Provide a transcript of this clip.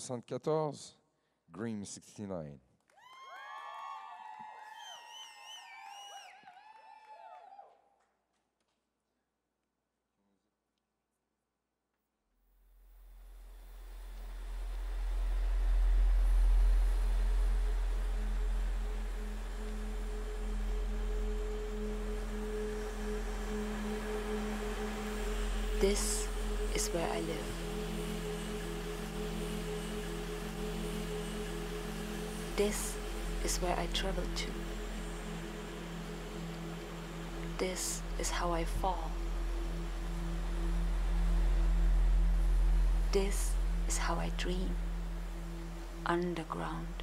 74, Dream 69. This is where I live. This is where I travel to. This is how I fall. This is how I dream. Underground.